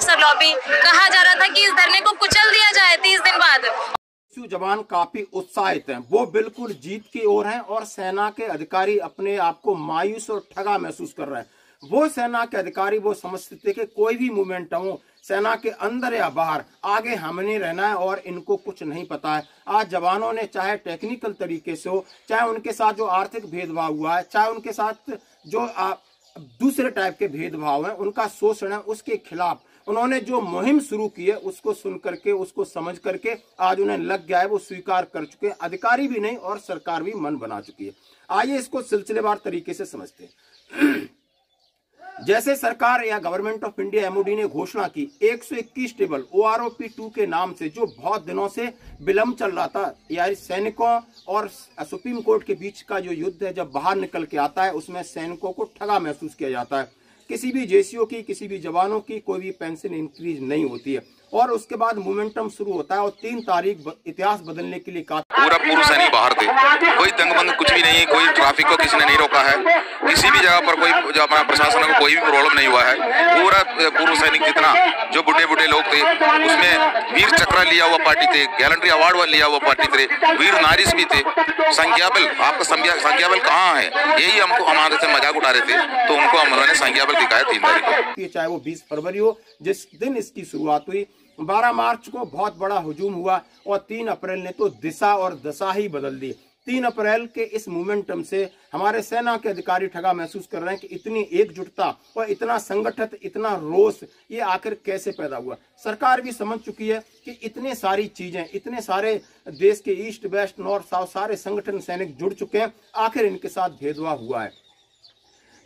अफसर लॉबी। कहा जा रहा था कि इस धरने को कुचल दिया जाए तीस दिन बाद। जवान काफ़ी उत्साहित हैं। वो बिल्कुल जीत की ओर हैं और सेना के अधिकारी अपने आप को मायूस और ठगा महसूस कर रहे हैं। वो सेना के अधिकारी, वो समझते थे कि कोई भी मूवमेंट हो, सेना के अंदर या बाहर, आगे हमने रहना है और इनको कुछ नहीं पता है। आज जवानों ने चाहे टेक्निकल तरीके से हो, चाहे उनके साथ जो आर्थिक भेदभाव हुआ है, चाहे उनके साथ जो दूसरे टाइप के भेदभाव है, उनका शोषण है, उसके खिलाफ उन्होंने जो मुहिम शुरू की है, उसको सुन करके, उसको समझ करके आज उन्हें लग गया है, वो स्वीकार कर चुके हैं। अधिकारी भी नहीं और सरकार भी मन बना चुकी है। आइए इसको सिलसिलेवार तरीके से समझते हैं। जैसे सरकार या गवर्नमेंट ऑफ़ इंडिया एमओडी ने घोषणा की 121 table O R O P two के नाम से, जो बहुत दिनों से विलंब चल रहा था, या सैनिकों और सुप्रीम कोर्ट के बीच का जो युद्ध है, जब बाहर निकल के आता है, उसमें सैनिकों को ठगा महसूस किया जाता है। किसी भी जेसीओ की, किसी भी जवानों की कोई भी पेंशन इंक्रीज नहीं होती है। और उसके बाद मोमेंटम शुरू होता है और तीन तारीख इतिहास बदलने के लिए पूरा पूर्व सैनिक बाहर थे। कोई दंगबंद कुछ भी नहीं है कोई ट्रैफ़िक को किसी ने नहीं रोका है। किसी भी जगह पर कोई जो अपना प्रशासन को कोई भी प्रॉब्लम नहीं हुआ है। पूरा पूर्व सैनिक जितना जो बुढ़े बुढ़े लोग थे उसमें वीर चक्र लिया हुआ पार्टी थे गैलेंट्री अवार्ड लिया हुआ पार्टी थे वीर नारिश भी थे। संख्या बल आपका संख्या बल कहाँ है? यही हमको हमारे से मज़ाक उठा रहे थे। तो उनको उन्होंने संख्या बल दिखाया तीन तारीख को। चाहे वो बीस फरवरी हो जिस दिन इसकी शुरुआत हुई 12 मार्च को बहुत बड़ा हुजूम हुआ और 3 अप्रैल ने तो दिशा और दशा ही बदल दी। तीन अप्रैल के इस मोमेंटम से हमारे सेना के अधिकारी ठगा महसूस कर रहे हैं कि इतनी एकजुटता और इतना संगठित, इतना रोष, ये आखिर कैसे पैदा हुआ? सरकार भी समझ चुकी है कि इतने सारी चीज़ें, इतने सारे देश के ईस्ट, वेस्ट, नॉर्थ, साउथ सारे संगठन सैनिक जुड़ चुके हैं। आखिर इनके साथ भेदभाव हुआ है।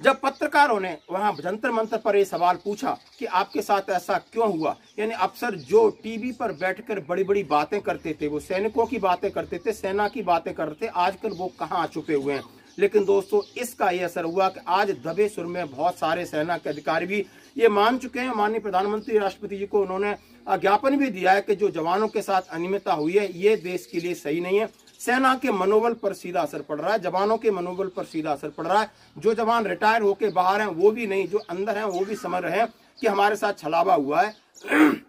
जब पत्रकारों ने वहाँ जंतर मंत्र पर यह सवाल पूछा कि आपके साथ ऐसा क्यों हुआ, यानी अफसर जो टीवी पर बैठकर बड़ी बड़ी बातें करते थे, वो सैनिकों की बातें करते थे, सेना की बातें करते थे, आजकल वो कहाँ छुपे हुए हैं? लेकिन दोस्तों, इसका ये असर हुआ कि आज दबे सुर में बहुत सारे सेना के अधिकारी भी ये मान चुके हैं माननीय प्रधानमंत्री राष्ट्रपति जी को उन्होंने ज्ञापन भी दिया है कि जो जवानों के साथ अनियमितता हुई है, ये देश के लिए सही नहीं है। सेना के मनोबल पर सीधा असर पड़ रहा है, जवानों के मनोबल पर सीधा असर पड़ रहा है। जो जवान रिटायर होके बाहर हैं, वो भी नहीं, जो अंदर हैं, वो भी समझ रहे हैं कि हमारे साथ छलावा हुआ है।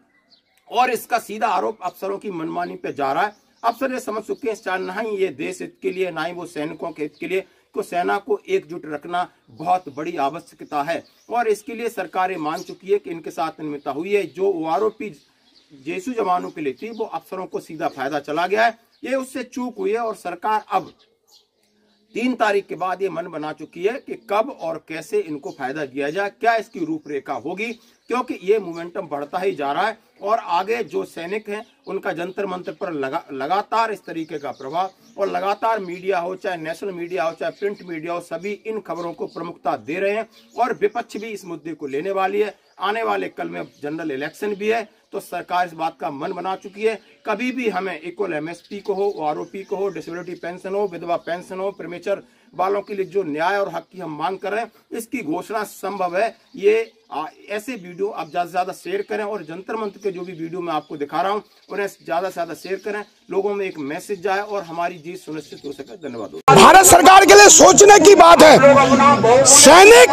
और इसका सीधा आरोप अफसरों की मनमानी पे जा रहा है। अफसर ये समझ चुके हैं चाहे ना ही ये देश हित के लिए, ना ही वो सैनिकों के हित के लिए, को सेना को एकजुट रखना बहुत बड़ी आवश्यकता है। और इसके लिए सरकारें मान चुकी है कि इनके साथ निमित्ता हुई है। जो आरोपी जेसु जवानों के लिए थी, वो अफसरों को सीधा फ़ायदा चला गया है। ये उससे चूक हुई है और सरकार अब तीन तारीख के बाद ये मन बना चुकी है कि कब और कैसे इनको फ़ायदा दिया जाए, क्या इसकी रूपरेखा होगी, क्योंकि ये मोमेंटम बढ़ता ही जा रहा है और आगे जो सैनिक हैं, उनका जंतर मंत्र पर लगा, लगातार इस तरीके का प्रभाव और लगातार मीडिया हो, चाहे नेशनल मीडिया हो, चाहे प्रिंट मीडिया हो, सभी इन खबरों को प्रमुखता दे रहे हैं और विपक्ष भी इस मुद्दे को लेने वाली है। आने वाले कल में जनरल इलेक्शन भी है तो सरकार इस बात का मन बना चुकी है। कभी भी हमें इक्वल एमएसपी को हो आरओपी को हो डिसेबिलिटी पेंशन हो, विधवा पेंशन हो प्रीमेचर वालों के लिए जो न्याय और हक की हम मांग कर रहे हैं इसकी घोषणा संभव है। ये आ, ऐसे वीडियो आप ज़्यादा से ज़्यादा शेयर करें और जंतर मंत्र के जो भी वीडियो मैं आपको दिखा रहा हूँ उन्हें ज़्यादा से ज़्यादा शेयर करें। लोगों में एक मैसेज जाए और हमारी जीत सुनिश्चित हो सके। धन्यवाद भारत सरकार के लिए सोचने की बात है। सैनिक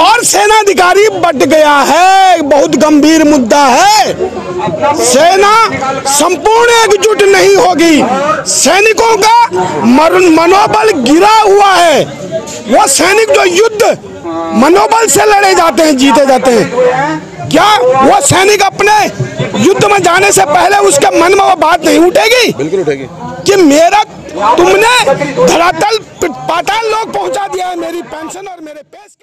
और सेनाधिकारी बढ़ गया है। बहुत गंभीर मुद्दा है। सेना संपूर्ण एकजुट नहीं होगी। सैनिकों का मनोबल गिरा हुआ है। वो सैनिक जो युद्ध मनोबल से लड़े जाते हैं जीते जाते हैं। क्या वो सैनिक अपने युद्ध में जाने से पहले उसके मन में वो बात नहीं उठेगी? बिल्कुल उठेगी। कि मेरा तुमने धरातल पाताल लोग पहुँचा दिया है मेरी पेंशन और मेरे पेश